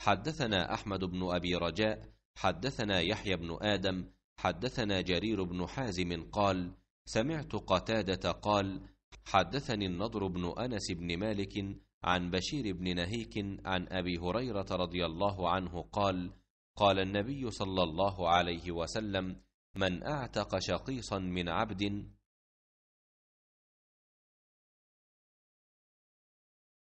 حدثنا أحمد بن أبي رجاء حدثنا يحيى بن آدم حدثنا جرير بن حازم قال سمعت قتادة قال حدثني النضر بن أنس بن مالك عن بشير بن نهيك عن أبي هريرة رضي الله عنه قال قال النبي صلى الله عليه وسلم من أعتق شقيصا من عبد